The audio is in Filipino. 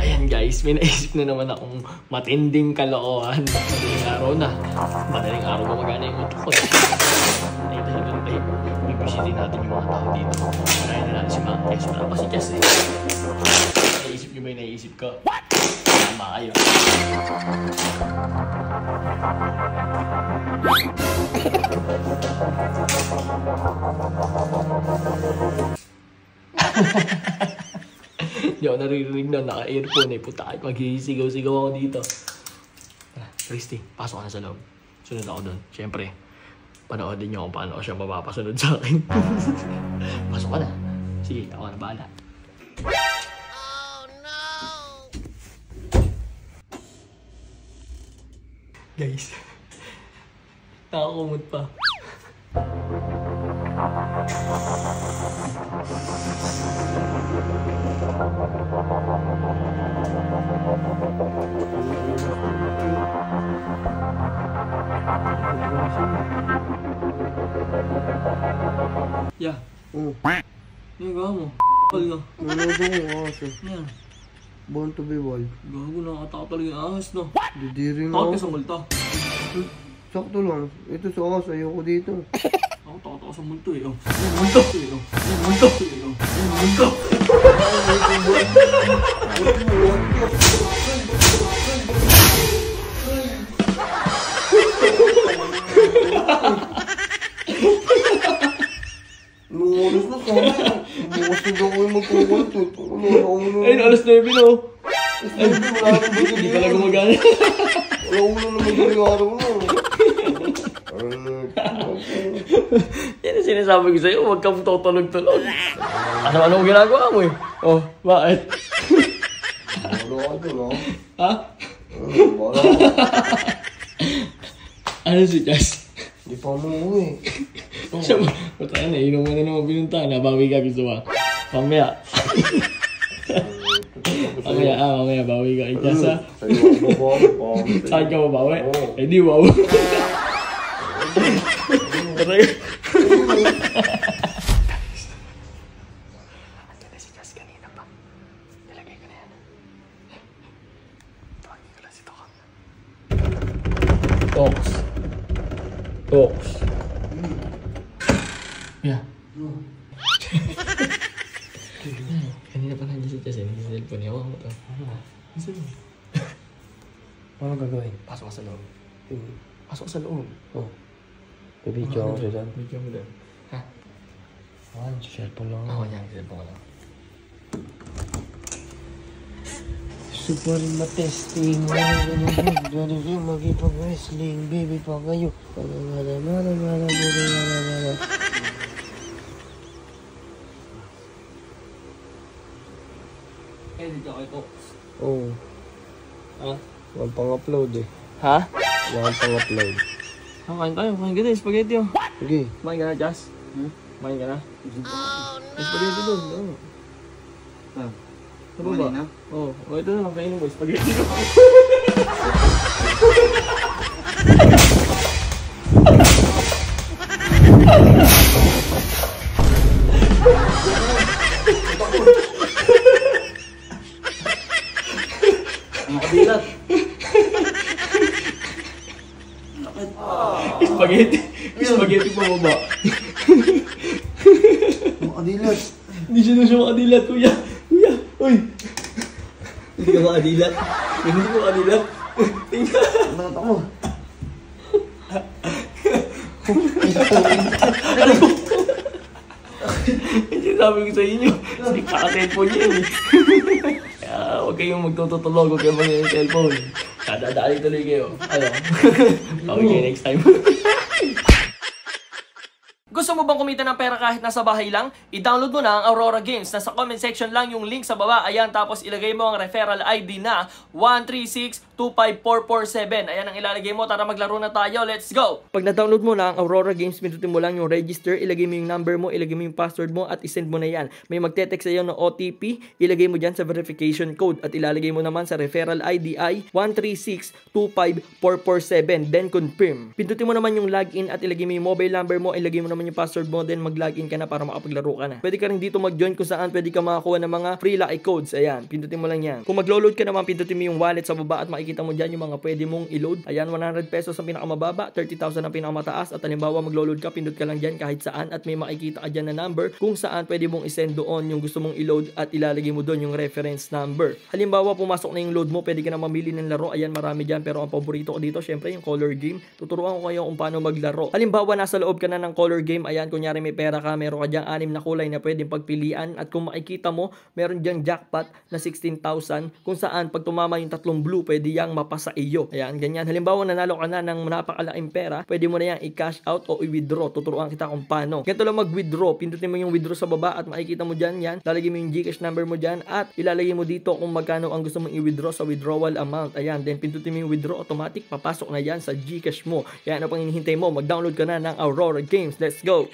Ayan guys, may naisip na naman akong matinding kaloohan. Madaling araw na. Madaling araw gumagana yung utok ko. Ay, talagang ay, bibisitin natin yung mga tao dito. Marahin na natin si Mang Kes. Wala pa si Kes eh. Naisip nyo ba yung naisip ko? What? Tama kayo. Hindi ako naririnig na naka-earphone eh. Puta kahit maghihisigaw-sigaw ako dito. Ah, Christy, pasok ka na sa loob. Sunod ako doon. Siyempre, panoodin niyo kung paano ko siya mapapasunod sa akin. pasok ka na. Sige, ako na bahala. Guys, nakakumot pa. Yeah. Oh, Ano gawa mo? Kapal na. nanonood ako kasi. Yan. Born to be wild. Gago na kataka talaga yung ahas, no? Didiri na Takot ako. ka sa multo. Sakto lang. Ito sa akas, ayoko dito. Ako takot ako sa multo eh. Oh. Yung multo. eh, oh. Yung multo. eh, oh. Yung multo. Lumalas Ayun, alas 9 na oh. Ay, wala na dito Hindi pala gumagana. Wala ko na naman galing araw na. Yan ang sinasabi ko sa'yo, huwag kang tutulog-tulog. Ano-ano mo ginagawa mo eh? Oh, bakit? Wala ka dun, Ha? ha? Wala ka. Ano si Jess? Hindi pa umuwi. Siya ba? Puta na, inom mo na naman pinunta. Nabawi ka gusto ba? Mamaya. Mamaya, ah, mamaya, bawi ka kay Jess ha? Sa'yo ako ba? Saan ka mabawi? Eh di, wow. Aray. Ando na si Jess kanina pa. Nilagay ko na yan. Tawagin ko lang si Tokang. Toks. Toks. Yeah. Kanina pa nandiyan si Jess eh. Nasa cellphone niya. Hawakan mo to. Nasaan mo? Ano gagawin? Pasok ka sa loob. Hmm. Pasok ka sa loob. Oh. Bibidyo ako sa dyan. Video mo doon. Ha? Ah, sa cellphone lang. Ako niyan. Cellphone ko lang. Super matesting Dari rin magipag-wrestling Baby pa kayo Mara mara mara mara mara mara Edit ako ito. Oh, Ha? wala pang upload eh Ha? Wala pang upload Ah, kain tayo. Kain ka din. Spaghetti oh. Sige Kumain ka na, Jazz? Hmm? Kumain ka na? May spaghetti doon. Oo. Ah, Ano ba? na? Oo. Oh, ito na lang. Kainin mo. Spaghetti ko. Spaghetti. Spaghetti pa baba. Makadilat Hindi siya na siya makadilat, kuya. Kuya, uy. Hindi ka makadilat. Hindi ko makadilat. Tingnan. Bakit ako? Hindi sabi ko sa inyo. Kasi kaka-cellphone niya eh. Huwag kayong magtututulog. Huwag kayong Tak ada-ada lagi tu eh. lagi Okay next time. Gusto mo bang kumita ng pera kahit nasa bahay lang? I-download mo na ang Aurora Games. Nasa comment section lang yung link sa baba. Ayan, tapos ilagay mo ang referral ID na 136-25447. Ayan ang ilalagay mo. Tara maglaro na tayo. Let's go! Pag na-download mo na ang Aurora Games, pindutin mo lang yung register, ilagay mo yung number mo, ilagay mo yung password mo, at isend mo na yan. May magte-text sa'yo ng OTP, ilagay mo dyan sa verification code, at ilalagay mo naman sa referral ID ay 136-25447. Then confirm. Pindutin mo naman yung login at ilagay mo yung mobile number mo, ilagay mo naman yung password mo, then mag-login ka na para makapaglaro ka na. Pwede ka rin dito mag-join kung saan pwede ka makakuha ng mga free lucky codes. Ayan, pindutin mo lang yan. Kung mag-load ka naman, pindutin mo yung wallet sa baba at makikita mo dyan yung mga pwede mong i-load. Ayan, 100 pesos ang pinakamababa, 30,000 ang pinakamataas. At halimbawa, mag-load ka, pindot ka lang dyan kahit saan at may makikita ka dyan na number kung saan pwede mong isend doon yung gusto mong i-load at ilalagay mo doon yung reference number. Halimbawa, pumasok na yung load mo, pwede ka na mamili ng laro. Ayan, marami dyan. Pero ang paborito ko dito, syempre, yung color game. Tuturuan ko kayo kung paano maglaro. Halimbawa, nasa loob ka na ng color game. Ayan, kunyari may pera ka, meron ka dyan anim na kulay na pwedeng pagpilian. At kung makikita mo, meron dyan jackpot na 16,000 kung saan pag tumama yung tatlong blue, pwede yang mapasa iyo. Ayan, ganyan. Halimbawa, nanalo ka na ng napakalaking pera, pwede mo na yang i-cash out o i-withdraw. Tuturuan kita kung paano. Ganito lang mag-withdraw. Pindutin mo yung withdraw sa baba at makikita mo dyan yan. Lalagay mo yung Gcash number mo dyan at ilalagay mo dito kung magkano ang gusto mong i-withdraw sa withdrawal amount. Ayan, then pindutin mo yung withdraw automatic, papasok na yan sa Gcash mo. Kaya ano pang hinihintay mo? Mag-download ka na ng Aurora Games. Let's go!